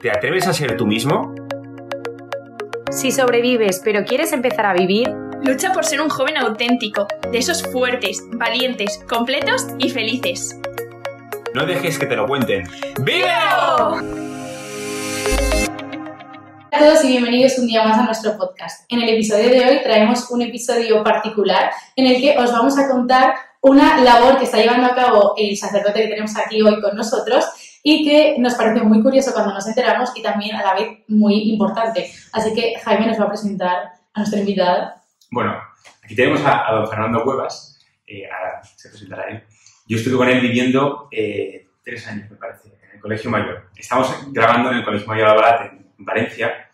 ¿Te atreves a ser tú mismo? Si sobrevives pero quieres empezar a vivir, lucha por ser un joven auténtico, de esos fuertes, valientes, completos y felices. No dejes que te lo cuenten. ¡Vívelo! Hola a todos y bienvenidos un día más a nuestro podcast. En el episodio de hoy traemos un episodio particular en el que os vamos a contar una labor que está llevando a cabo el sacerdote que tenemos aquí hoy con nosotros y que nos parece muy curioso cuando nos enteramos y también a la vez muy importante. Así que Jaime nos va a presentar a nuestra invitada. Bueno, aquí tenemos a, don Fernando Cuevas, eh, ahora se presentará él. Yo estuve con él viviendo eh, tres años, me parece, en el Colegio Mayor. Estamos grabando en el Colegio Mayor Albalat, en Valencia,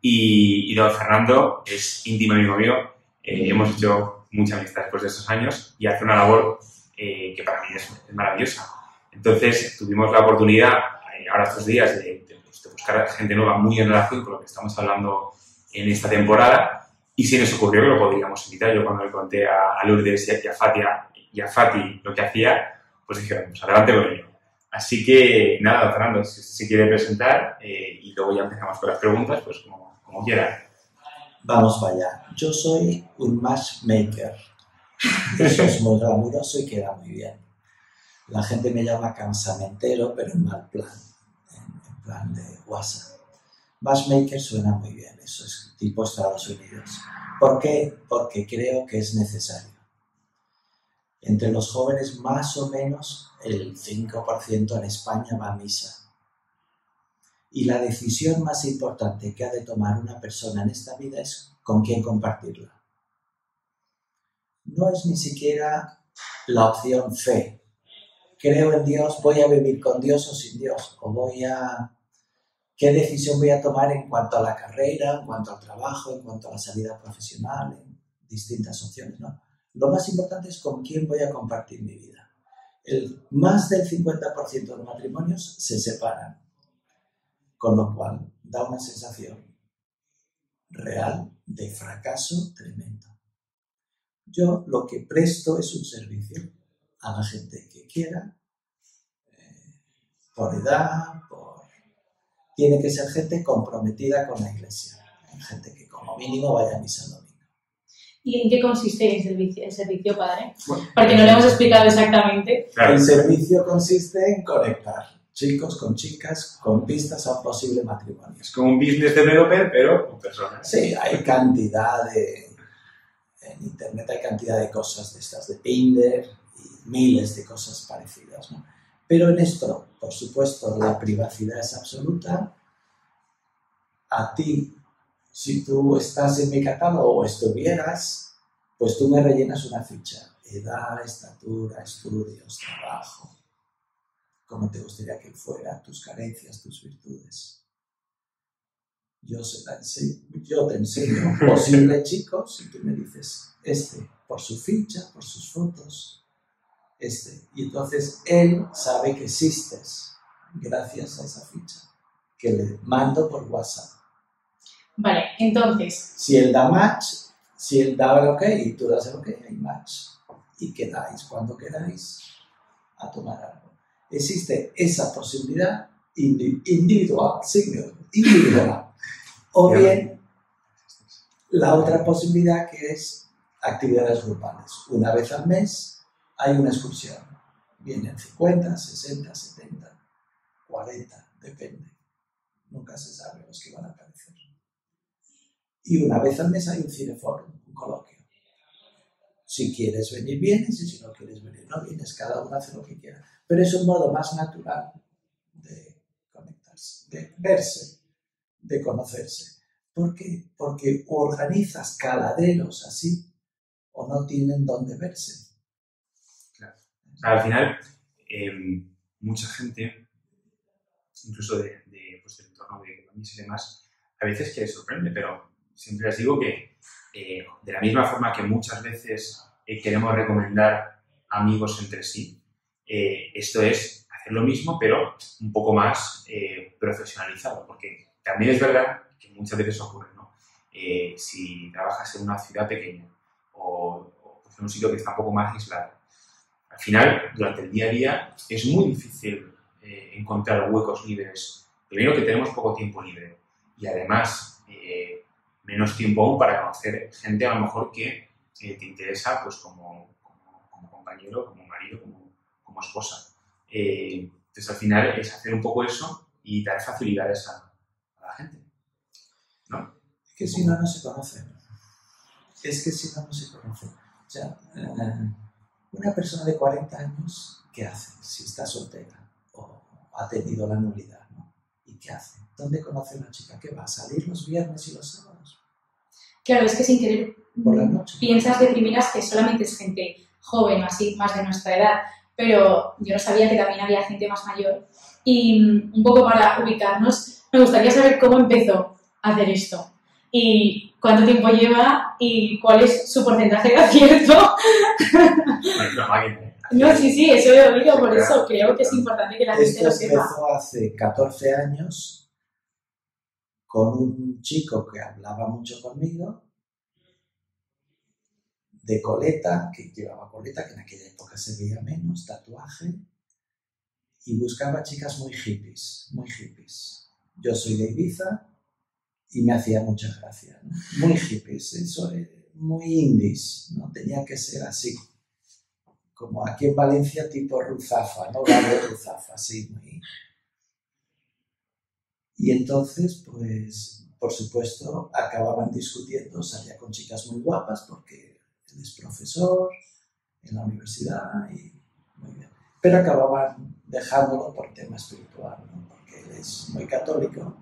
y, don Fernando es íntimo amigo mío. Eh, hemos hecho mucha amistad después de esos años y hace una labor que para mí es maravillosa entonces tuvimos la oportunidad, eh, ahora estos días, pues, de, buscar gente nueva muy en relación con lo que estamos hablando en esta temporada y se nos ocurrió que lo podríamos invitar. Yo cuando le conté a, Lourdes y a, Fatia, y a Fati lo que hacía, pues dijeron, pues adelante con. Así que nada, Fernando, si se quiere presentar eh, y luego ya empezamos con las preguntas, pues como, como quiera. Vamos para allá. Yo soy un matchmaker. Eso es muy glamuroso y queda muy bien. La gente me llama cansamentero, pero en mal plan, en, plan de WhatsApp. Matchmaker suena muy bien, eso es tipo Estados Unidos. ¿Por qué? Porque creo que es necesario. Entre los jóvenes, más o menos el 5% en España va a misa. Y la decisión más importante que ha de tomar una persona en esta vida es con quién compartirla. No es ni siquiera la opción fe, creo en Dios, voy a vivir con Dios o sin Dios, o voy a... ¿Qué decisión voy a tomar en cuanto a la carrera, en cuanto al trabajo, en cuanto a la salida profesional, en distintas opciones? ¿no? Lo más importante es con quién voy a compartir mi vida. El, más del 50% de los matrimonios se separan, con lo cual da una sensación real de fracaso tremendo. Yo lo que presto es un servicio a la gente que quiera, eh, por edad, por... Tiene que ser gente comprometida con la iglesia, gente que como mínimo vaya a misa domingo. ¿Y en qué consiste el servicio, el servicio padre? Porque no lo hemos explicado exactamente. El servicio consiste en conectar chicos con chicas con pistas a un posible matrimonio. Es como un business developer, pero con personas. Sí, hay cantidad de... En internet hay cantidad de cosas de estas, de Tinder, miles de cosas parecidas. ¿no? Pero en esto, por supuesto, la privacidad es absoluta. A ti, si tú estás en mi catálogo o estuvieras, pues tú me rellenas una ficha. Edad, estatura, estudios, trabajo. Cómo te gustaría que fuera, tus carencias, tus virtudes. Yo, se la enseño, yo te enseño posible chico si tú me dices este por su ficha, por sus fotos, este. Y entonces él sabe que existes gracias a esa ficha que le mando por WhatsApp. Vale, entonces. Si él da match, si él da el ok y tú das el ok, hay match. Y quedáis cuando queráis a tomar algo. Existe esa posibilidad individual, single, individual. O bien la otra posibilidad que es actividades grupales. Una vez al mes hay una excursión. Vienen 50, 60, 70, 40, depende. Nunca se sabe los que van a aparecer. Y una vez al mes hay un cineforum, un coloquio. Si quieres venir, vienes, y si no quieres venir, no vienes. Cada uno hace lo que quiera. Pero es un modo más natural de conectarse, de verse, de conocerse. ¿Por qué? Porque organizas caladeros así o no tienen dónde verse al final, em, mucha gente, incluso de, pues, del entorno de economías y demás, a veces que sorprende, pero siempre les digo que eh, de la misma forma que muchas veces eh, queremos recomendar amigos entre sí, eh, esto es hacer lo mismo, pero un poco más profesionalizado, porque también es verdad que muchas veces ocurre, ¿no? si trabajas en una ciudad pequeña o, en un sitio que está un poco más aislado, al final, durante el día a día, es muy difícil eh, encontrar huecos libres primero que tenemos poco tiempo libre y además eh, menos tiempo aún para conocer gente a lo mejor que eh, te interesa pues como, como, como compañero, como marido, como, como esposa. Eh, entonces al final es hacer un poco eso y dar facilidades a, a la gente. ¿no? Es que si no, no se conocen. Es que si no, no se conocen. O sea, eh, una persona de 40 años, ¿qué hace si está soltera o ha tenido la nulidad? ¿no? ¿Y qué hace? ¿Dónde conoce una chica que va a salir los viernes y los sábados? Claro, es que sin querer Por la noche. piensas de primeras que solamente es gente joven o así, más de nuestra edad, pero yo no sabía que también había gente más mayor. Y mm, un poco para ubicarnos, me gustaría saber cómo empezó a hacer esto y cuánto tiempo lleva y cuál es su porcentaje de acierto. No, sí, sí, eso he oído, por eso creo que es importante que la gente Esto lo sepa. empezó hace 14 años con un chico que hablaba mucho conmigo, de coleta, que llevaba coleta, que en aquella época se veía menos, tatuaje, y buscaba chicas muy hippies, muy hippies. Yo soy de Ibiza y me hacía mucha gracia, ¿no? muy hippies, eso, muy indies, ¿no? tenía que ser así como aquí en Valencia tipo Ruzafa, ¿no? Barrio Ruzafa, sí, muy... Y entonces, pues, por supuesto, acababan discutiendo, salía con chicas muy guapas porque él es profesor en la universidad y muy bien. Pero acababan dejándolo por tema espiritual, ¿no? Porque él es muy católico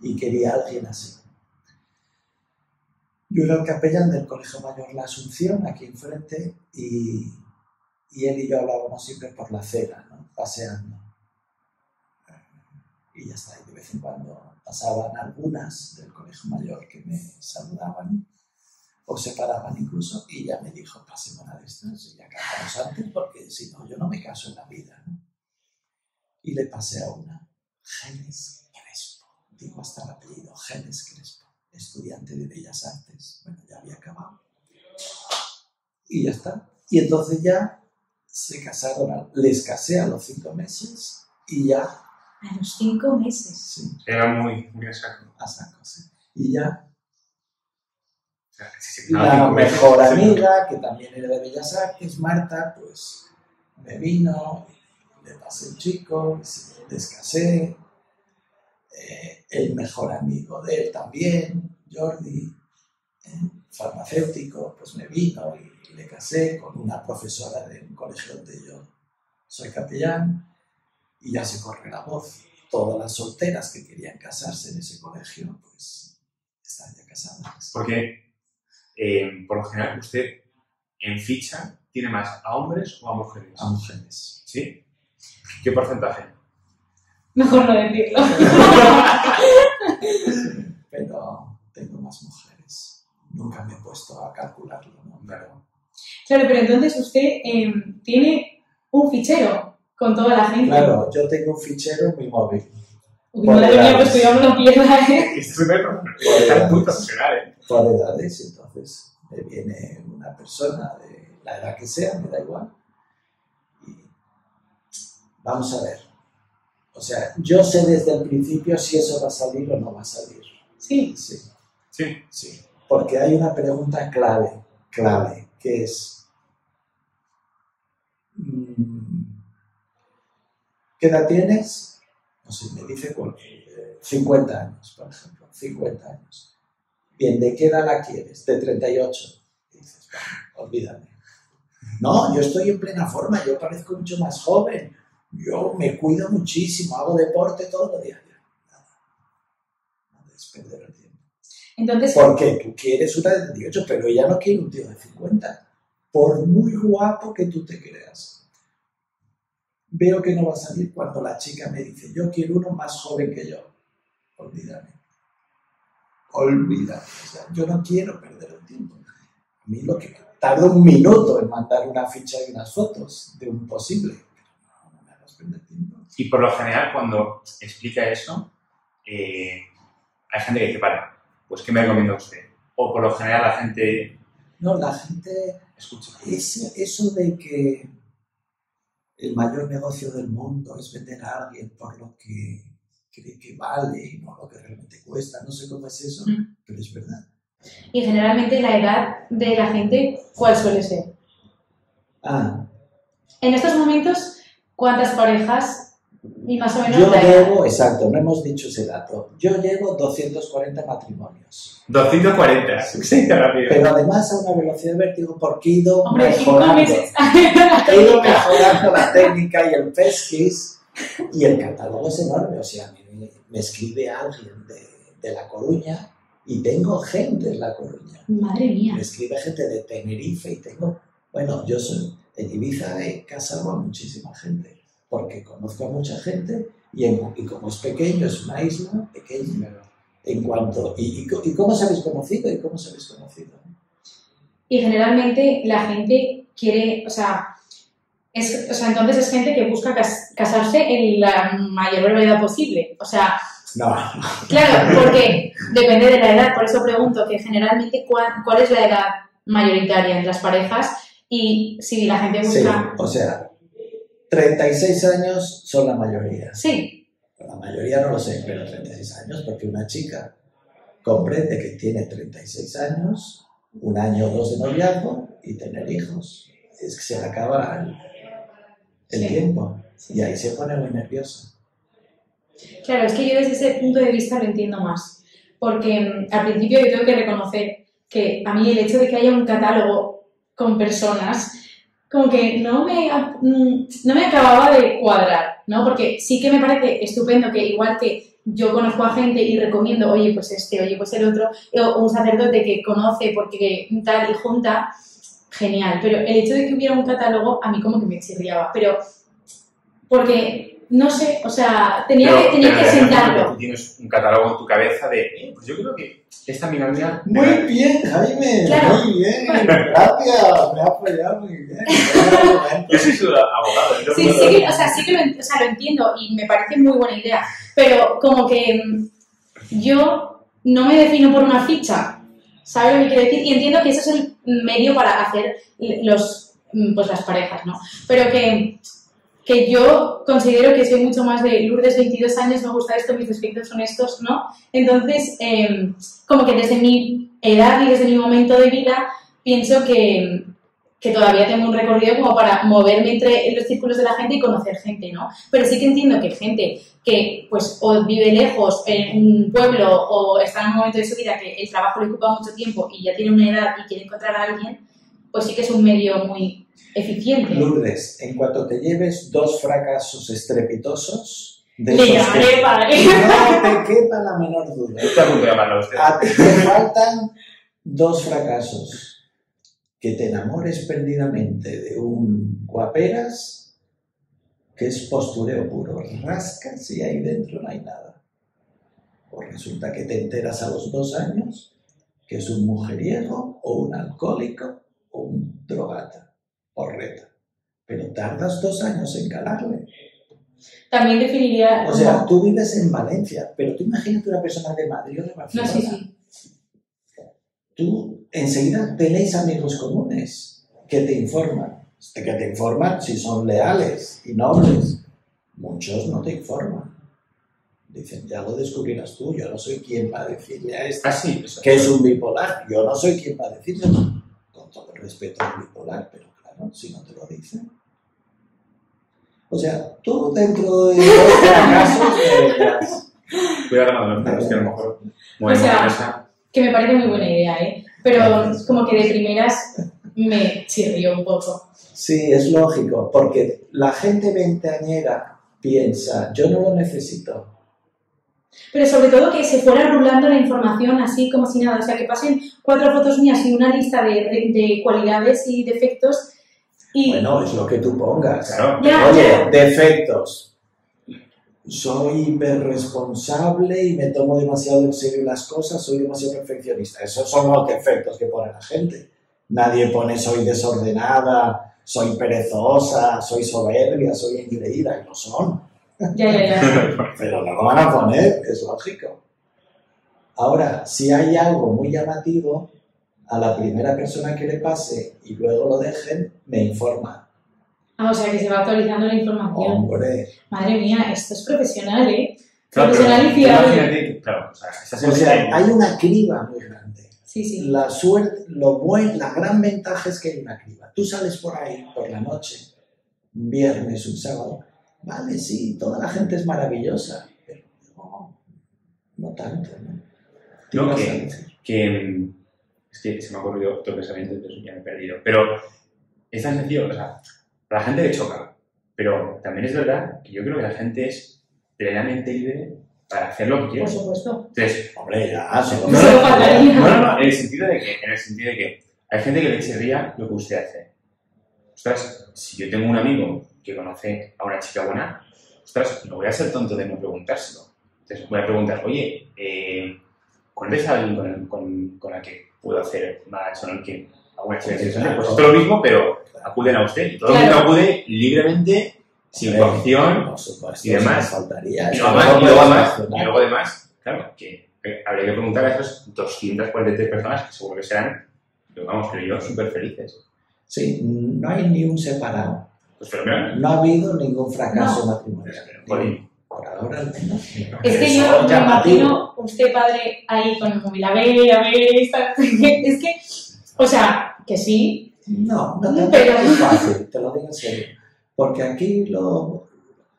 y quería a alguien así. Yo era el capellán del Colegio Mayor La Asunción, aquí enfrente, y y él y yo hablábamos siempre por la acera, ¿no? paseando. Y ya está, y de vez en cuando pasaban algunas del colegio mayor que me saludaban o se paraban incluso y ya me dijo, pasemos a distancia y ya casamos antes porque si no, yo no me caso en la vida. ¿no? Y le pasé a una, Genes Digo hasta el apellido, Genes Crespo, estudiante de Bellas Artes. Bueno, ya había acabado. Y ya está. Y entonces ya se casaron, a- les casé a los cinco meses y ya, A los cinco meses. sí, Era muy, muy exacto. a saco, sí. Y ya la mejor amiga, que también era de Bellas Artes, Marta, pues me vino, le pasé el chico, les casé. Eh, el mejor amigo de él también, Jordi, eh, farmacéutico, pues me vino y le casé con una profesora de un colegio donde yo soy capellán y ya se corre la voz. Todas las solteras que querían casarse en ese colegio, pues están ya casadas. Porque, eh, por lo general, usted en ficha tiene más a hombres o a mujeres. A mujeres. ¿Sí? ¿Qué porcentaje? Mejor no decirlo. pero tengo más mujeres. Nunca me he puesto a calcularlo, ¿no? Pero Claro, pero entonces usted em, tiene un fichero con toda la gente. claro, yo tengo un fichero en mi móvil. Uy, madre mía, pues cuidado no lo pierda, ¿eh? Es muy ¿eh? por edades, entonces me viene una persona de la edad que sea, me da igual. Y vamos a ver. O sea, yo sé desde el principio si eso va a salir o no va a salir. Sí. Sí, Sí. sí. Porque hay una pregunta clave, clave, que es, mm, ¿qué edad tienes? No sé, me dice cuál, eh, 50 años, por ejemplo, 50 años. Bien, ¿de qué edad la quieres? De 38. Y dices, olvídame. No, yo estoy en plena forma, yo parezco mucho más joven. Yo me cuido muchísimo, hago deporte todos los días. Nada, nada, es perder el tiempo. Entonces, Porque tú quieres una de 38, pero ella no quiere un tío de 50. Por muy guapo que tú te creas. Veo que no va a salir cuando la chica me dice, yo quiero uno más joven que yo. Olvídame. Olvídame. O sea, yo no quiero perder el tiempo. A mí lo que tarda un minuto en mandar una ficha y unas fotos de un posible. Pero no, no me hagas perder tiempo. Y por lo general, cuando explica eso, eh, hay gente que dice, vale, pues ¿qué me recomienda usted? O por lo general la gente No, la gente escucha. Es- eso de que el mayor negocio del mundo es vender a alguien por lo que cree que vale y no lo que realmente cuesta. No sé cómo es eso, Mm. pero es verdad. Y generalmente la edad de la gente, ¿cuál suele ser? Ah, En estos momentos, ¿cuántas parejas y más o menos yo llevo, exacto, no hemos dicho ese dato, yo llevo 240 matrimonios. 240. Sí. Qué rápido. Pero además a una velocidad de vértigo porque he ido Hombre, cinco mejorando. meses. He ido mejorando la técnica y el pesquis y el catálogo es enorme. O sea, me, me escribe alguien de, de La Coruña y tengo gente en La Coruña. Madre mía. Me escribe gente de Tenerife y tengo, bueno, yo soy, en Ibiza he casado a muchísima gente porque conozco a mucha gente y, en- y como es pequeño, es una isla pequeña. En cuanto, y, y, co- ¿y cómo se habéis conocido? ¿Y cómo se habéis conocido? Y generalmente la gente quiere, o sea, es, o sea, entonces es gente que busca cas- casarse en la mayor brevedad posible. O sea, No, claro, porque depende de la edad, por eso pregunto que generalmente cuál, cuál es la edad mayoritaria en las parejas y si la gente Sí, busca... o sea, 36 años son la mayoría. Sí, La mayoría no lo sé, pero 36 años, porque una chica comprende que tiene 36 años, un año o dos de noviazgo y tener hijos. Es que se le acaba el, el Sí. tiempo y ahí se pone muy nerviosa. Claro, es que yo desde ese punto de vista lo entiendo más. Porque mm, al principio yo tengo que reconocer que a mí el hecho de que haya un catálogo con personas, como que no me, mm, no me acababa de cuadrar, ¿no? Porque sí que me parece estupendo que igual que yo conozco a gente y recomiendo, oye, pues este, oye, pues el otro, o un sacerdote que conoce porque tal y junta, genial. Pero el hecho de que hubiera un catálogo a mí como que me chirriaba. Pero porque, no sé, o sea, tenía Pero- que, tenía pero que sentarlo. Tú tienes un catálogo en tu cabeza de, eh, pues yo creo que esta amiga mía. Muy bien, Jaime, Claro. muy bien. Gracias, me ha apoyado muy bien. Yo soy su abogado. entonces Sí, puedo- sí, que- o sea, sí que lo, o sea, lo entiendo y me parece muy buena idea, pero como que mm, yo no me defino por una ficha, ¿sabes lo que quiero decir? Y entiendo que ese es el medio para hacer los, mm, pues las parejas, ¿no? Pero que, que yo considero que soy mucho más de Lourdes, 22 años, me gusta esto, mis aspectos son estos, ¿no? Entonces, em, como que desde mi edad y desde mi momento de vida, pienso que, que todavía tengo un recorrido como para moverme entre los círculos de la gente y conocer gente, ¿no? Pero sí que entiendo que gente que pues o vive lejos en un pueblo o está en un momento de su vida que el trabajo le ocupa mucho tiempo y ya tiene una edad y quiere encontrar a alguien, pues sí que es un medio muy eficiente. Lourdes, en cuanto te lleves dos fracasos estrepitosos, de Le esos que no te quepa la menor duda. A ti te faltan dos fracasos. Que te enamores perdidamente de un guaperas, que es postureo puro. Rascas y ahí dentro no hay nada. O resulta que te enteras a los dos años que es un mujeriego o un alcohólico o un drogata o reta. Pero tardas dos años en calarle. También definiría... O sea, tú vives en Valencia, pero tú imagínate una persona de Madrid o de no, Barcelona. sí, sí. tú enseguida tenéis amigos comunes que te informan, que te informan si son leales y nobles. Muchos no te informan. Dicen, ya lo descubrirás tú, yo no soy quien va a decirle a este Ah, sí, que es un bipolar. Yo no soy quien va a decirle, con todo el respeto al bipolar, pero si no te lo dicen. O sea, tú dentro de dos fracasos deberías. Cuidado con los perros, que a lo mejor. O sea. Que me parece muy buena idea, ¿eh? Pero como que de primeras me chirrió un poco. Sí, es lógico, porque la gente veinteañera piensa, yo no lo necesito. Pero sobre todo que se fuera rulando la información así como si nada. O sea, que pasen cuatro fotos mías y una lista de, de- de cualidades y defectos. Y Bueno, es lo que tú pongas. Claro. Ya, Oye, ya. defectos. Soy hiperresponsable y me tomo demasiado en serio las cosas, soy demasiado perfeccionista. Esos son los defectos que pone la gente. Nadie pone soy desordenada, soy perezosa, soy soberbia, soy engreída, y lo son. ya, ya, ya. Pero no lo van a poner, es lógico. Ahora, si hay algo muy llamativo, a la primera persona que le pase y luego lo dejen, me informa. Ah, o sea, que se va actualizando la información. Hombre, Madre mía, esto es profesional, ¿eh? Claro, pero Profesional y fiable. Claro, o sea, O sea, hay una criba muy grande. Sí, sí. La suerte, lo buen, la gran ventaja es que hay una criba. Tú sales por ahí por la noche, un viernes, un sábado. Vale, sí, toda la gente es maravillosa, pero no, no tanto, ¿no? ¿Qué No, que- que es que se me ha ocurrido otro pensamiento, entonces ya me he perdido. Pero es tan sencillo, o sea, a la gente le choca, pero también es verdad que yo creo que la gente es plenamente libre para hacer lo que Por quiere. supuesto. Entonces, Hombre, ya, solo- no, no, no, no, no, en el sentido de que, en el sentido de que hay gente que le chirría lo que usted hace. Ostras, si yo tengo un amigo que conoce a una chica buena, ostras, no voy a ser tonto de no preguntárselo. Entonces voy a preguntar, oye, eh, ¿conoces a alguien con, con, con la que puedo hacer match o no? Que alguna chica Sí. Pues esto es lo mismo, pero acuden a usted. Y todo el mundo acude libremente, sin coacción, y demás. faltaría. y luego, además, y luego además, cuestionar. y luego además, claro, que habría que preguntar a esas 243 personas que seguro que serán, pero vamos, creo yo, súper felices. Sí, no hay ni un separado. Pues fenomenal. No ha habido ningún fracaso matrimonial. Es que yo me imagino usted padre ahí con el móvil, a ver, a ver, esta- es que, o sea, que sí, No, no te Pero- es fácil, te lo digo en serio. Porque aquí lo.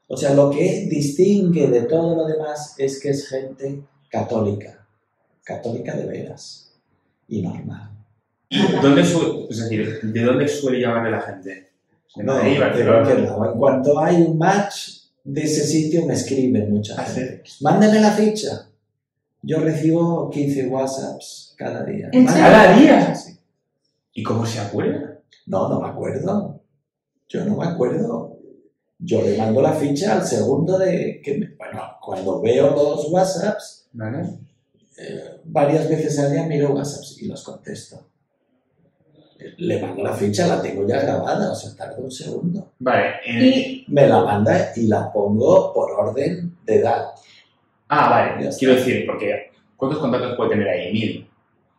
O sea, lo que distingue de todo lo demás es que es gente católica. Católica de veras. Y normal. ¿Dónde suele, es decir, ¿de dónde suele llamarle la gente? ¿De No, de lado. En cuanto hay un match de ese sitio, me escriben mucha Ah, gente. Mándeme la ficha. Yo recibo 15 WhatsApps cada día. ¿Cada día? sí. ¿Y cómo se acuerda? No, no me acuerdo. Yo no me acuerdo. Yo le mando la ficha al segundo de que, me- bueno, cuando veo los WhatsApps, ¿Vale? eh, varias veces al día miro WhatsApps y los contesto. Le mando la ficha, la tengo ya grabada, o sea, tarda un segundo. Vale. en- y Me la manda y la pongo por orden de edad. Ah, vale. Quiero decir, porque ¿cuántos contactos puede tener ahí? ¿Mil?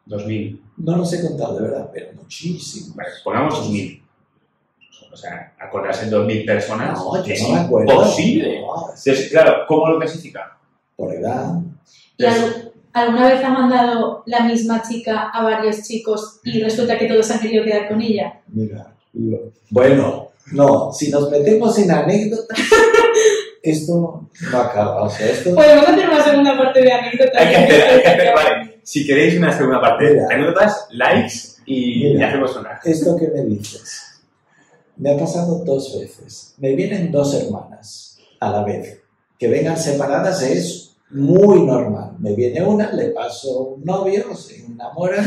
¿Dos mil? No los he contado de verdad, pero muchísimo. Vale, pongamos dos mil. O sea, acordarse de dos mil personas No, yo es no me acuerdo. imposible. No, es Entonces, claro, ¿cómo lo clasifica? por edad. ¿Y al- alguna vez ha mandado la misma chica a varios chicos y resulta que todos han querido quedar con ella? Mira, lo- bueno, no, si nos metemos en anécdotas, esto no acaba. O sea, esto Podemos hacer una segunda parte de anécdotas. Hay que hacer, hay que hacer, vale. Si queréis una segunda parte de anécdotas, likes y, Mira. y hacemos una. esto que me dices, me ha pasado dos veces. Me vienen dos hermanas a la vez. Que vengan separadas es muy normal. Me viene una, le paso un novio, se enamora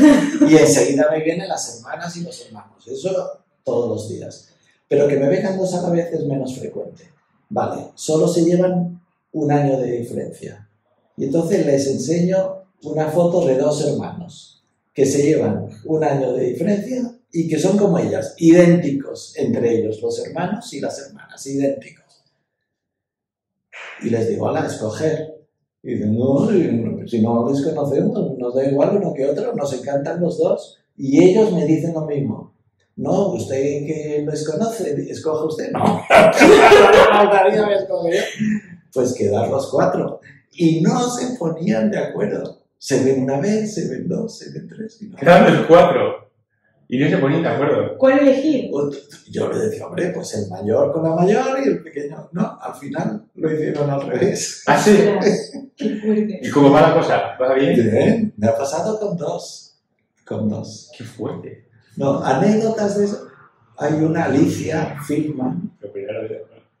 y enseguida me vienen las hermanas y los hermanos. Eso todos los días. Pero que me vengan dos a la vez es menos frecuente. Vale, solo se llevan un año de diferencia. Y entonces les enseño una foto de dos hermanos que se llevan un año de diferencia y que son como ellas, idénticos entre ellos, los hermanos y las hermanas, idénticos. Y les digo, hola, escoger. Y dicen, no, si no les conocemos, nos da igual uno que otro, nos encantan los dos. Y ellos me dicen lo mismo. No, usted que les conoce, escoge usted. No. Pues quedar los cuatro. Y no se ponían de acuerdo. Se ven una vez, se ven dos, se ven tres. Y no. Quedaban los cuatro. Y no se ponían de acuerdo. ¿Cuál elegir? Yo le decía, hombre, pues el mayor con la mayor y el pequeño. No, al final lo hicieron al revés. ¿Ah, sí? Qué fuerte. ¿Y cómo va la cosa? ¿Va bien? Bien, me ha pasado con dos. Con dos. Qué fuerte. No, anécdotas de eso. Hay una Alicia cuidado.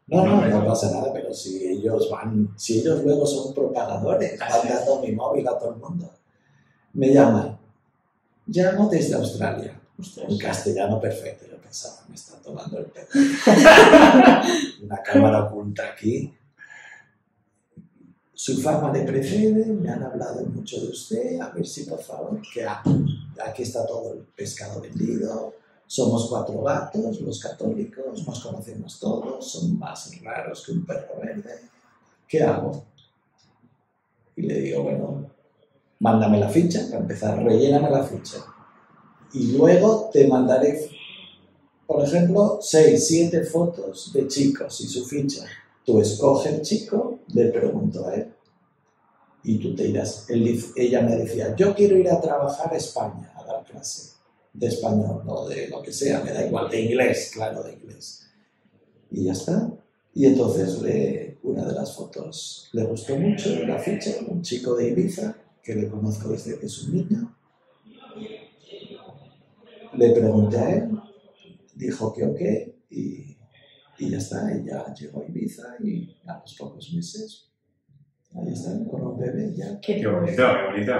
No, no, no pasa nada, pero si ellos van, si ellos luego son propagadores, Ah, van sí. dando mi móvil a todo el mundo. Me llaman. Llamo desde Australia. Ostras. En castellano perfecto, yo pensaba, me está tomando el pelo. Una cámara oculta aquí. Su fama le precede, me han hablado mucho de usted, a ver si por favor, que aquí está todo el pescado vendido, somos cuatro gatos, los católicos, nos conocemos todos, son más raros que un perro verde, ¿qué hago? Y le digo, bueno, mándame la ficha, para empezar, relléname la ficha. Y luego te mandaré, por ejemplo, seis, siete fotos de chicos y su ficha. Tú escoges el chico, le pregunto a él, y tú te irás. Ella me decía, yo quiero ir a trabajar a España, a dar clase de español o de lo que sea, me da igual, de inglés, claro, de inglés. Y ya está. Y entonces le- una de las fotos le gustó mucho, la ficha, un chico de Ibiza, que le conozco desde que es un niño. Le pregunté a él, dijo que ok, y, y ya está, ella llegó a Ibiza y a los pocos meses, ahí está, con un bebé ya. Qué Qué bonito, qué bonito.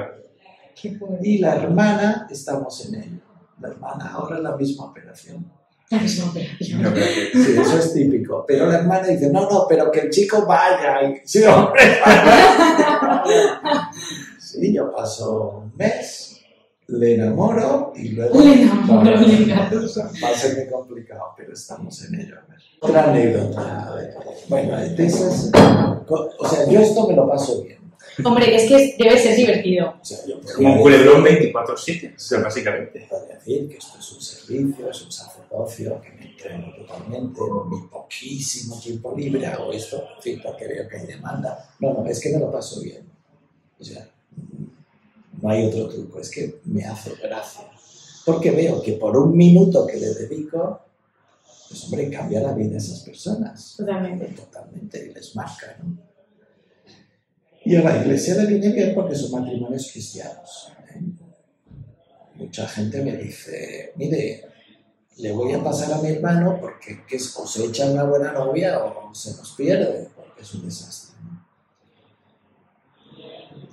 qué. Y la hermana, estamos en ello. La hermana ahora es la misma operación. La misma operación. Sí, eso es típico. Pero la hermana dice, no, no, pero que el chico vaya. Y, sí, hombre. sí, yo paso un mes, le enamoro y luego... Le enamoro, No, le encanta. Va a ser muy complicado, pero estamos en ello. a ver. Otra anécdota. a ver. Bueno, esas... O sea, yo esto me lo paso bien. Hombre, es que debe ser divertido. O sea, yo como un culebrón 24-7, o sea, básicamente. podría decir que esto es un servicio, es un sacerdocio, que me entreno totalmente, en mi poquísimo tiempo libre hago esto, en fin, porque veo que hay demanda. No, no, es que me lo paso bien. O sea, no hay otro truco, es que me hace gracia. Porque veo que por un minuto que le dedico, pues hombre, cambia la vida de esas personas. Totalmente. Totalmente, y les marca, ¿no? Y a la iglesia le viene bien porque son matrimonios cristianos. ¿eh? Mucha gente me dice, mire, le voy a pasar a mi hermano porque que es- o se echa una buena novia o se nos pierde, porque es un desastre. ¿no?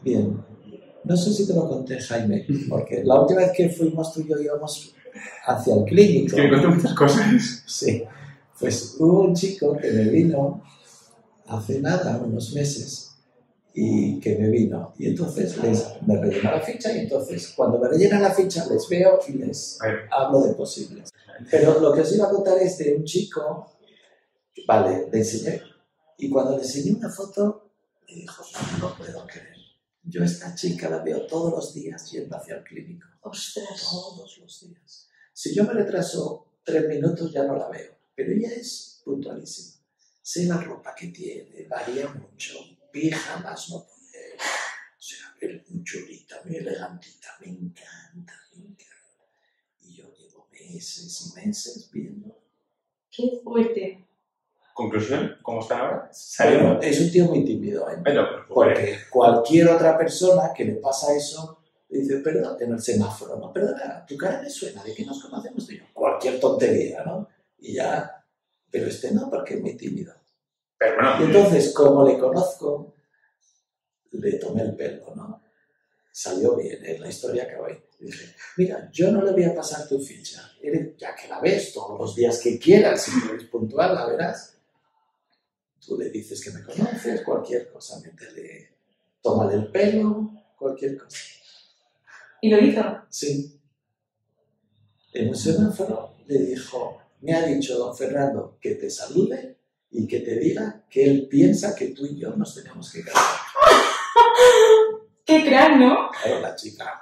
Bien, no sé si te lo conté, Jaime, porque la última vez que fuimos tú y yo íbamos hacia el Es clínico. que me cuentan muchas cosas. Sí, pues hubo un chico que me vino hace nada, unos meses, y que me vino. Y entonces les, me rellena la ficha y entonces cuando me rellenan la ficha les veo y les hablo de posibles. Pero lo que os iba a contar es de un chico, vale, le enseñé, y cuando le enseñé una foto, me dijo, no puedo creer. Yo a esta chica la veo todos los días yendo hacia el clínico Ostras. todos los días. Si yo me retraso tres minutos ya no la veo, pero ella es puntualísima. Sé la ropa que tiene, varía mucho, pijamas no puede, o sea, es muy chulita, muy elegantita, me encanta, me encanta. Y yo llevo meses y meses viendo. Qué fuerte. Conclusión, ¿cómo están ahora? Bueno, es un tío muy tímido, ¿eh? Bueno, pues, Porque cualquier otra persona que le pasa eso, le dice, perdón, en el semáforo, no, perdona, tu cara me suena, ¿de qué nos conocemos? Digo, cualquier tontería, ¿no? Y ya, pero este no, porque es muy tímido. pero bueno, Y entonces, como le conozco, le tomé el pelo, ¿no? Salió bien, ¿eh? la historia. Y dije, mira, yo no le voy a pasar tu ficha, ya que la ves todos los días que quieras, si eres puntual, la verás. Tú le dices que me conoces, cualquier cosa, métele, tómale el pelo, cualquier cosa. ¿Y lo hizo? Sí. En un semáforo le dijo, me ha dicho don Fernando que te salude y que te diga que él piensa que tú y yo nos tenemos que casar. Qué crack, ¿no? Claro, la chica.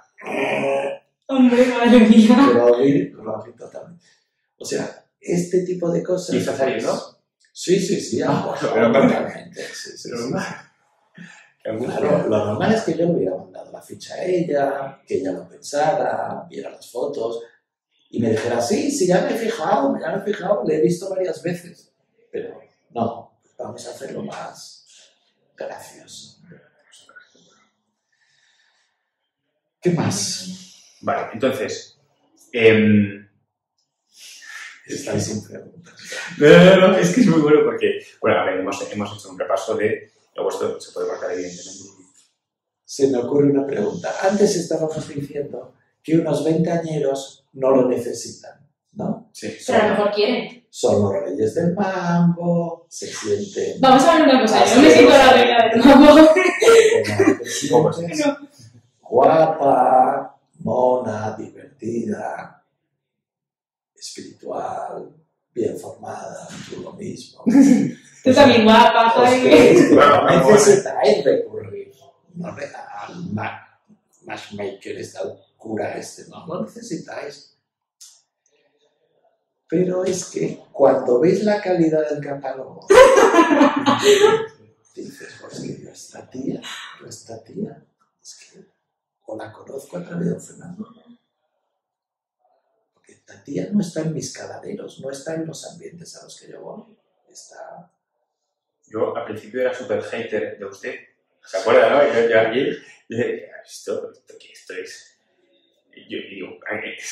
Hombre, madre mía. Pero oí, lo oí totalmente. O sea, este tipo de cosas. ¿Y está saliendo? Sí, sí, sí. Ah, ambos, pero sí, sí, sí. Claro, lo normal es que yo le hubiera mandado la ficha a ella, que ella lo pensara, viera las fotos y me dijera, sí, sí, ya me he fijado, ya me he fijado, le he visto varias veces. Pero no, vamos a hacerlo más gracioso. ¿Qué más? Vale, entonces. em, Estáis sin preguntas. No, no, no, es que es muy bueno porque. Bueno, a ver, hemos, hemos hecho un repaso de. Luego esto se puede marcar, evidentemente. Se me ocurre una pregunta. Antes estábamos diciendo que unos veinteañeros no lo necesitan, ¿no? Sí. Pero a lo mejor quieren. Son los reyes del mambo, se sienten Vamos a ver una cosa. Yo me siento la reina del mambo. sienten guapa, mona, divertida, espiritual, bien formada, tú lo mismo. Tú también guapa, Bueno, no bueno. necesitáis recurrir no, al ma- matchmaker, al cura este, no lo necesitáis. Pero es que cuando veis la calidad del catálogo, dices, pues que yo esta tía, pero esta tía, es que o la conozco a través de don Fernando, esta tía no está en mis caladeros, no está en los ambientes a los que yo voy, está... Yo al principio era súper hater de usted. ¿Se acuerda, no? Yo, yo aquí dije, ¿esto, esto qué esto es? Yo digo,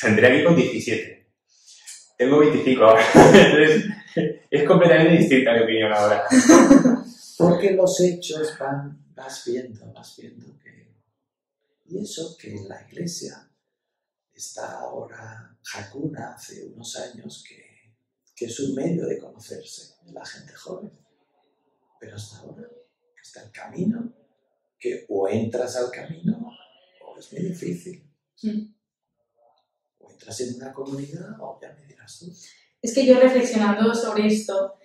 entré aquí con 17. Tengo 25 ahora. Entonces, es completamente distinta mi opinión ahora. Porque los hechos van, vas viendo, vas viendo que... Y eso que en la iglesia está ahora Hakuna hace unos años que, que es un medio de conocerse de la gente joven. Pero hasta ahora está el camino, que o entras al camino o es muy difícil. Mm. O entras en una comunidad o ya me dirás tú. Es que yo reflexionando sobre esto,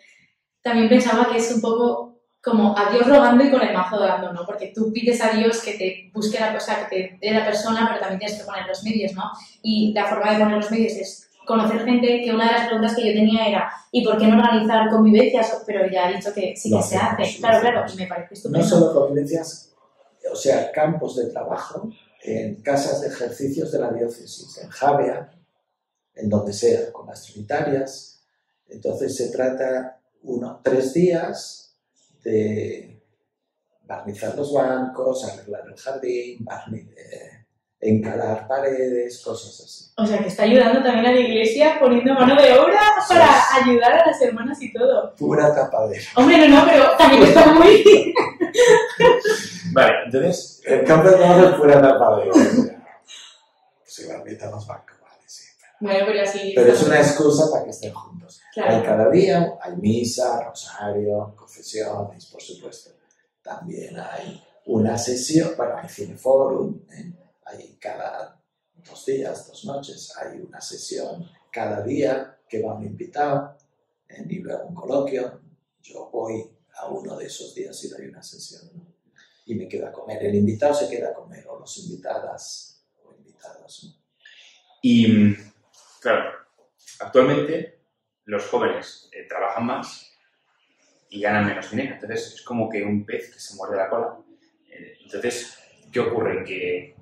también pensaba que es un poco como a Dios rogando y con el mazo dando, ¿no? Porque tú pides a Dios que te busque la cosa, que te dé la persona, pero también tienes que poner los medios, ¿no? Y la forma de poner los medios es conocer gente, que una de las preguntas que yo tenía era ¿y por qué no organizar convivencias? Pero ya he dicho que sí que Lo se hace. lo Claro, claro, y me parece No estupendo. solo convivencias, o sea, campos de trabajo, en casas de ejercicios de la diócesis, en Javea, en donde sea, con las trinitarias. Entonces se trata uno, tres días de barnizar los bancos, arreglar el jardín, barni- eh, encalar paredes, cosas así. O sea, que está ayudando también a la iglesia poniendo mano de obra para ayudar a las hermanas y todo. Pura tapadera. Hombre, no, no, pero también está muy... Vale, entonces, El campo de trabajo es pura tapadera. Se barnizan los bancos, pero así... Pero es una excusa para que estén juntos. Hay Claro. cada día, hay misa, rosario, confesiones, por supuesto. También hay una sesión, bueno, hay cineforum, ¿eh? hay cada dos días, dos noches, hay una sesión cada día que va un invitado ¿eh? y luego un coloquio. Yo voy a uno de esos días y doy una sesión ¿no? y me quedo a comer. El invitado se queda a comer o los invitadas o invitados. ¿no? y mm, claro, actualmente los jóvenes eh, trabajan más y ganan menos dinero. Entonces es como que un pez que se muerde la cola. Eh, Entonces, ¿qué ocurre? Que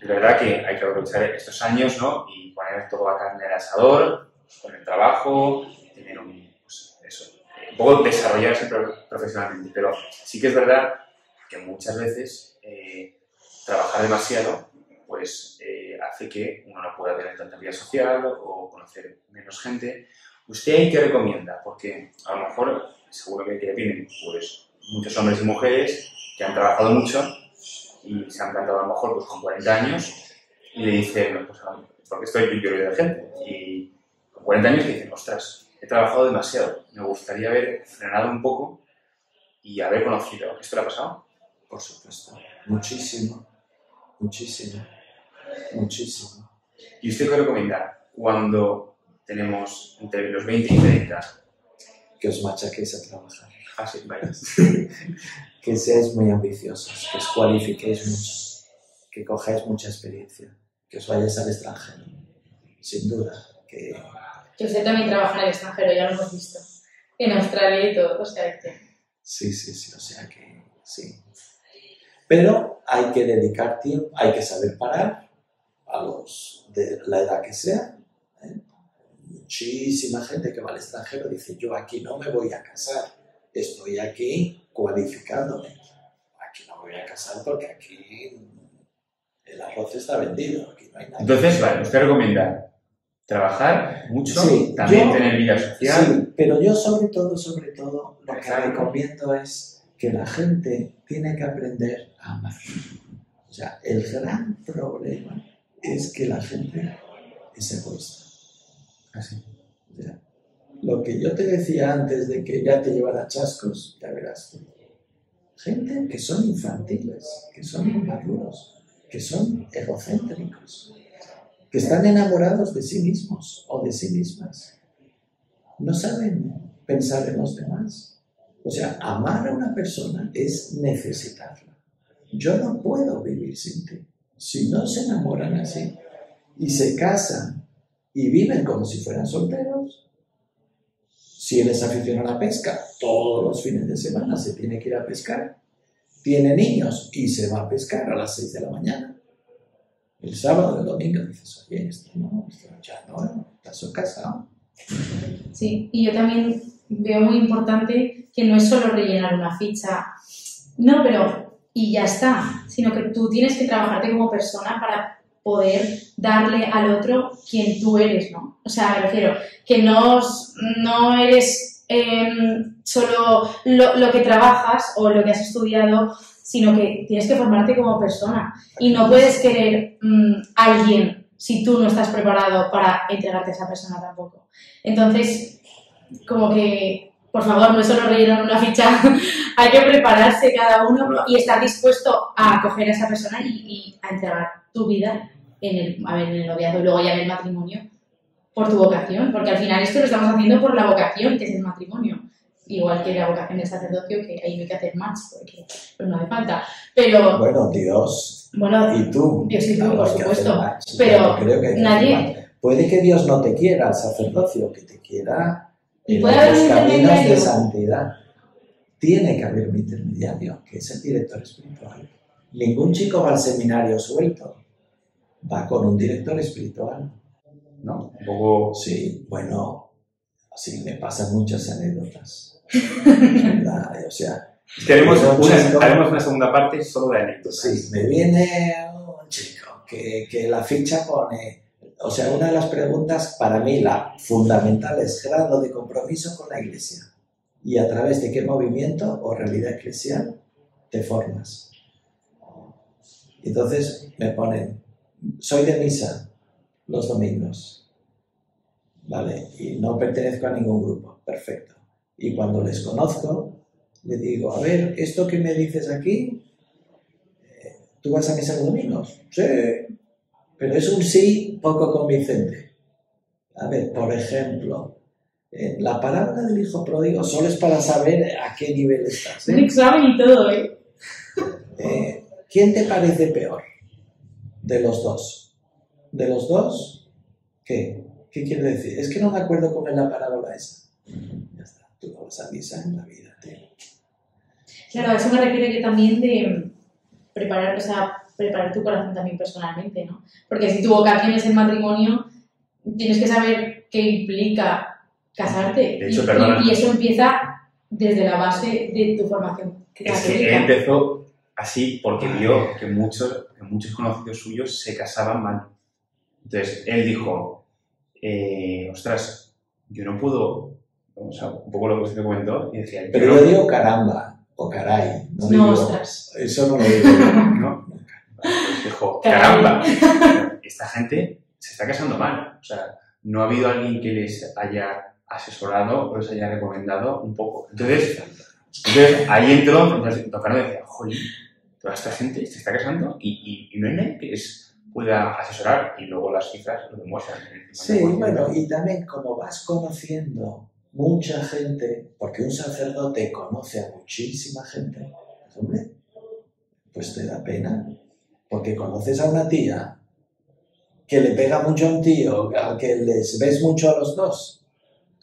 es verdad que hay que aprovechar estos años ¿no? y poner toda la carne al asador con el trabajo, tener un, pues, eh, un poco desarrollarse pro- profesionalmente. Pero sí que es verdad que muchas veces trabajar demasiado pues hace que uno no pueda tener tanta vida social o conocer menos gente. ¿Usted ahí qué recomienda? Porque a lo mejor seguro que vienen pues muchos hombres y mujeres que han trabajado mucho y se han plantado a lo mejor pues, con 40 años y le dicen, pues, ah, porque estoy yo de gente, y con 40 años dicen, ostras, he trabajado demasiado, me gustaría haber frenado un poco y haber conocido. ¿Esto le ha pasado? Por supuesto. Muchísimo. Muchísimo. Muchísimo. ¿Y usted qué recomienda cuando tenemos entre los 20 y 30? Que os machaquéis a trabajar. Ah, sí, vale. Que seáis muy ambiciosos. Que os cualifiquéis mucho. Que cojáis mucha experiencia. Que os vayáis al extranjero. Sin duda. Que Que usted también trabaja en el extranjero, ya lo hemos visto. En Australia y todo, o sea que... sí, sí, sí. O sea que sí. Pero hay que dedicar tiempo. Hay que saber parar. A los de la edad que sea. ¿eh? Muchísima gente que va al extranjero dice: Yo aquí no me voy a casar. Estoy aquí cualificándome. Aquí no me voy a casar porque aquí el arroz está vendido. Aquí no hay nada. Entonces, vale, usted recomienda trabajar mucho, Sí, también yo- tener vida social. Sí, pero yo sobre todo, sobre todo, lo que recomiendo es que la gente tiene que aprender a amar. O sea, el gran problema es que la gente es egoísta. Así. O sea, lo que yo te decía antes de que ya te llevara chascos, ya verás. Gente que son infantiles, que son inmaduros, que son egocéntricos, que están enamorados de sí mismos o de sí mismas. No saben pensar en los demás. O sea, amar a una persona es necesitarla. Yo no puedo vivir sin ti. Si no se enamoran así y se casan y viven como si fueran solteros, si él es aficionado a la pesca, todos los fines de semana se tiene que ir a pescar tiene niños y se va a pescar a las 6 de la mañana. El sábado, el domingo dices, oye, esto no, esto ya no, estás casado. Sí, y yo también veo muy importante que no es solo rellenar una ficha, no, pero y ya está, sino que tú tienes que trabajarte como persona para poder darle al otro quien tú eres, ¿no? O sea, me refiero, que no, no eres em, solo lo, lo que trabajas o lo que has estudiado, sino que tienes que formarte como persona y no puedes querer mm, alguien si tú no estás preparado para entregarte a esa persona tampoco. Entonces, como que, por favor, no es solo rellenar una ficha, hay que prepararse cada uno y estar dispuesto a acoger a esa persona y, y a entregar tu vida en el, a ver, en el noviazgo y luego ya en el matrimonio por tu vocación, porque al final esto lo estamos haciendo por la vocación, que es el matrimonio. Igual que la vocación del sacerdocio, que ahí no hay que hacer más, porque pues no hace falta. Pero, Bueno, Dios bueno, y tú. Dios y tú, por supuesto. match. Pero creo que nadie-. Puede que Dios no te quiera al sacerdocio, que te quiera en los caminos de santidad. Tiene que haber un intermediario, que es el director espiritual. Ningún chico va al seminario suelto, va con un director espiritual. ¿no? Un poco... Sí, bueno, sí, me pasan muchas anécdotas. ¿Verdad? O sea, haremos una, una segunda parte solo de anécdotas. Sí, me viene un chico que, que la ficha pone, o sea, una de las preguntas para mí, la fundamental, es grado de compromiso con la iglesia. Y a través de qué movimiento o realidad eclesial te formas. Entonces me ponen, soy de misa los domingos, ¿vale? Y no pertenezco a ningún grupo, perfecto. Y cuando les conozco, le digo, a ver, esto que me dices aquí, eh, ¿tú vas a misa los domingos? Sí, pero es un sí poco convincente. A ver, por ejemplo, eh, la parábola del hijo pródigo solo es para saber a qué nivel estás. un ¿eh? examen y todo, ¿eh? Eh, ¿Quién te parece peor de los dos? ¿De los dos? ¿Qué? ¿Qué quiere decir? Es que no me acuerdo cómo es la parábola esa. Ya está, tú no vas a misa en la vida, tío. Claro, a eso me refiero yo también de preparar, o sea, preparar tu corazón también personalmente, ¿no? Porque si tu vocación es el matrimonio, tienes que saber qué implica casarte. De hecho, y, perdona. y- y eso empieza desde la base de tu formación Es que él empezó así porque vio que muchos, que muchos conocidos suyos se casaban mal. Entonces, él dijo, eh, ostras, yo no puedo, o sea, un poco lo que usted me comentó, y decía, yo Pero no, yo digo caramba o caray. No, No, digo, ostras. Eso no lo digo. ¿no? Dijo, caramba, esta gente se está casando mal. O sea, no ha habido alguien que les haya asesorado o les haya recomendado un poco. Entonces, entonces ahí entró, entonces Tocano decía, jolín, toda esta gente se está casando y, y, y no hay nadie que les pueda asesorar. Y luego las cifras lo demuestran. Sí, bueno, y también como vas conociendo mucha gente, porque un sacerdote conoce a muchísima gente, hombre, pues te da pena, porque conoces a una tía que le pega mucho a un tío, al que les ves mucho a los dos,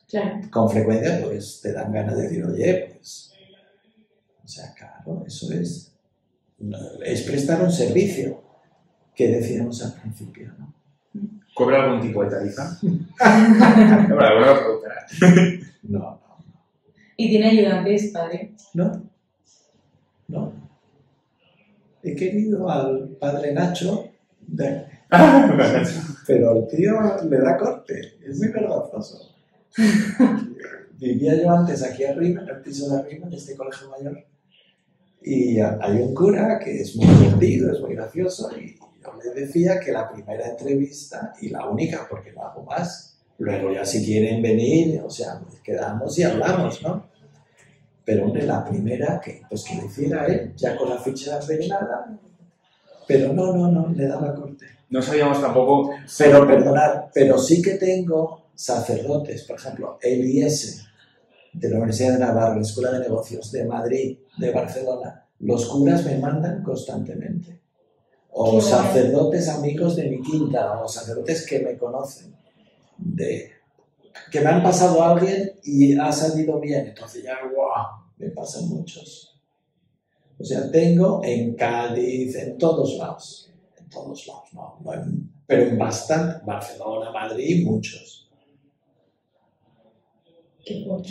Claro. con frecuencia, pues te dan ganas de decir, oye, pues, o sea, claro, eso es, es prestar un servicio que decíamos al principio, ¿no? ¿Cobra algún tipo de tarifa? Preguntará. No, no. Y tiene ayudantes, padre. No, no. He querido al padre Nacho, de- pero el tío le da corte, es muy vergonzoso. Vivía yo antes aquí arriba, en el piso de arriba, de este colegio mayor, y hay un cura que es muy divertido, es muy gracioso, y yo le decía que la primera entrevista, y la única, porque no hago más, luego ya si quieren venir, o sea, quedamos y hablamos, ¿no? Pero hombre, la primera, que, pues que lo hiciera él, ya con la ficha rellenada, pero no, no, no, le daba corte. No sabíamos tampoco Pero perdonad, pero sí que tengo sacerdotes, por ejemplo, el IES de la Universidad de Navarra, la Escuela de Negocios de Madrid, de Barcelona, los curas me mandan constantemente. O sacerdotes amigos de mi quinta, o sacerdotes que me conocen, de, que me han pasado a alguien y ha salido bien, entonces ya, ¡guau! Me pasan muchos. O sea, tengo en Cádiz, en todos lados. En todos lados, no, no en- pero en bastante. Barcelona, Madrid, muchos. Qué fuerte.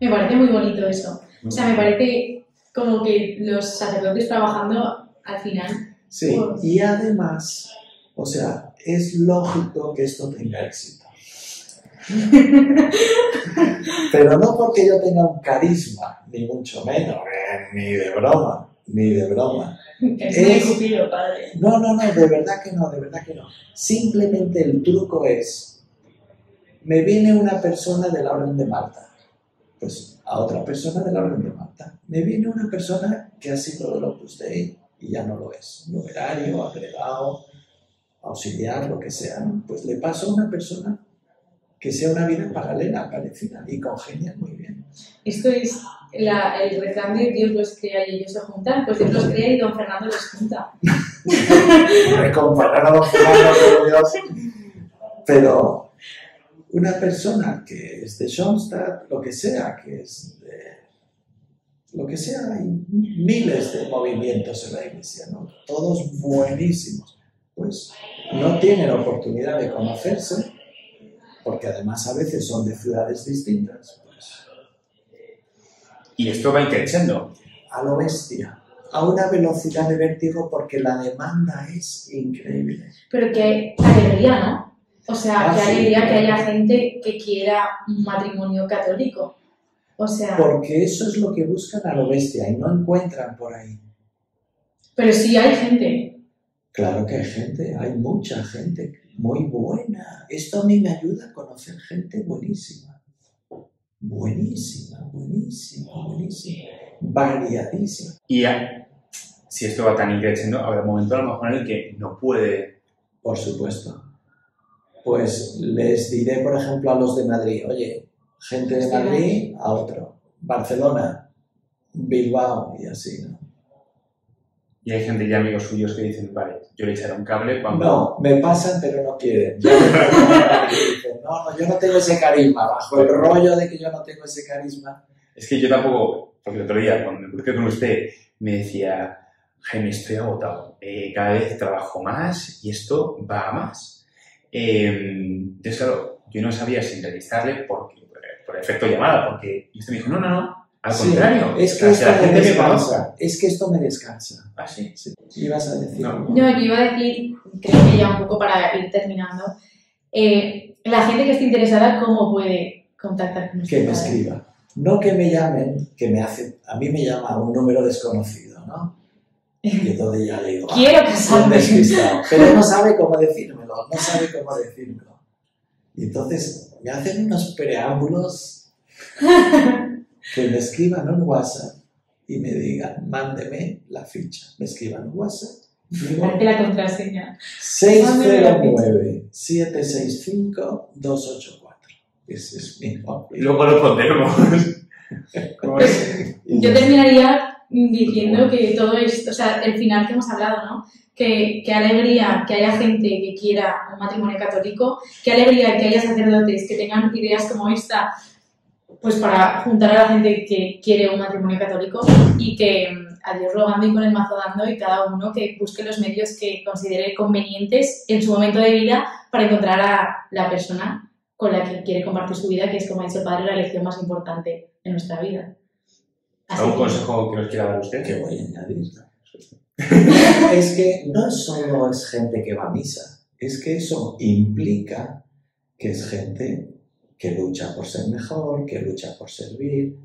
Me parece muy bonito eso. O sea, me parece como que los sacerdotes trabajando al final. Sí, Pues- y además, o sea, es lógico que esto tenga éxito. Pero no porque yo tenga un carisma, ni mucho menos, eh, ni de broma, ni de broma. Es Es- cupido, padre. No, no, no, de verdad que no, de verdad que no. Simplemente el truco es, me viene una persona de la Orden de Malta, pues a otra persona de la Orden de Malta. Me viene una persona que ha sido del Opus Dei y ya no lo es, numerario, agregado, auxiliar, lo que sea. Pues le paso a una persona que sea una vida paralela, parecida, y congenian muy bien. Esto es la- el refrán de Dios los crea y ellos se juntan. Pues Dios los crea y don Fernando los junta. comparar a los humanos con Dios. Pero una persona que es de Schoenstatt, lo que sea, que es de. Lo que sea, hay miles de movimientos en la iglesia, ¿no? Todos buenísimos. Pues no tienen oportunidad de conocerse, porque además a veces son de ciudades distintas. Pues Y esto va creciendo. a lo bestia, a una velocidad de vértigo, porque la demanda es increíble. Pero que alegría, ¿no? O sea, Ah, que sí. alegría que haya gente que quiera un matrimonio católico. O sea, Porque eso es lo que buscan a lo bestia y no encuentran por ahí. pero sí hay gente. Claro que hay gente, hay mucha gente muy buena. Esto a mí me ayuda a conocer gente buenísima. Buenísima, buenísima, buenísima. Variadísima. Y a- si esto va tan increciendo, habrá un momento a lo mejor en el que no puede. Por supuesto. Pues les diré, por ejemplo, a los de Madrid, oye, gente de. Madrid a otro. Barcelona, Bilbao y así, ¿no? Y hay gente ya amigos suyos que dicen, vale, yo le echaré un cable cuando. No, me pasan pero no quieren. Yo no, no, yo no tengo ese carisma. Bajo el rollo de que yo no tengo ese carisma. Es que yo tampoco, porque el otro día cuando me con usted me decía, Jaime, estoy agotado, Eh, cada vez trabajo más y esto va a más. Eh, entonces, claro, yo no sabía si entrevistarle porque, por efecto llamada, porque y usted me dijo, no, no, no, al Sí, contrario, es que esto la me gente me conozca. descansa. Es que esto me descansa. Ah, sí. Sí. Ibas a decir. No. No, yo iba a decir, creo que ya un poco para ir terminando, eh, la gente que esté interesada, ¿cómo puede contactar con que me escriba. No que me llamen, que me hace. A mí me llama un número desconocido, ¿no? Y entonces ya le digo. "Ah, Quiero casarme. Pero no sabe cómo decírmelo, no sabe cómo decírmelo. Y entonces me hacen unos preámbulos que me escriban un WhatsApp y me digan, mándeme la ficha. Me escriban un WhatsApp. digo, la contraseña. 609-765-284. Ese es mi nombre. Luego lo pondremos. ¿Cómo es? Y Yo terminaría diciendo que todo esto, o sea, el final que hemos hablado, ¿no? Que, que alegría que haya gente que quiera un matrimonio católico, que alegría que haya sacerdotes que tengan ideas como esta, pues para juntar a la gente que quiere un matrimonio católico y que mm, a Dios rogando y con el mazo dando y cada uno que busque los medios que considere convenientes en su momento de vida para encontrar a la persona con la que quiere compartir su vida, que es, como ha dicho el padre, la elección más importante de nuestra vida. Así ¿Algún que- consejo que nos quiera dar usted? ¿Qué voy a añadir? es que no solo es gente que va a misa, es que eso implica que es gente que lucha por ser mejor, que lucha por servir.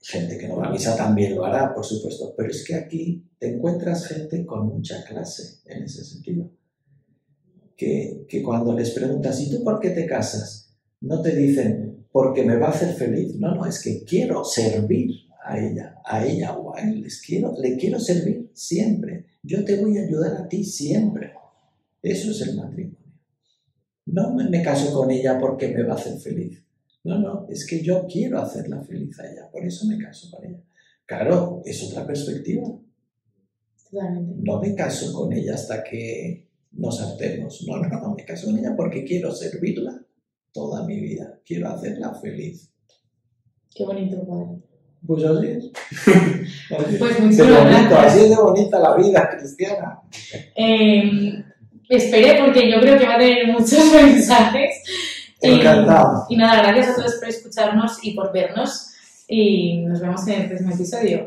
Gente que no va a misa también lo hará, por supuesto, pero es que aquí te encuentras gente con mucha clase en ese sentido. Que, que cuando les preguntas, ¿y tú por qué te casas? No te dicen, porque me va a hacer feliz. No, no, es que quiero servir a ella, a ella o a él. Les quiero, le quiero servir siempre. Yo te voy a ayudar a ti siempre. Eso es el matrimonio. No me, caso con ella porque me va a hacer feliz. No, no, es que yo quiero hacerla feliz a ella, por eso me caso con ella. Claro, es otra perspectiva. Totalmente. No me caso con ella hasta que nos hartemos. No, no, no, me caso con ella porque quiero servirla toda mi vida. Quiero hacerla feliz. Qué bonito, padre. Pues así es. Pues bonito, así es de bonita la vida cristiana. Eh, esperé porque yo creo que va a tener muchos mensajes. Y, Encantado. y nada, gracias a todos por escucharnos y por vernos. Y nos vemos en el próximo episodio.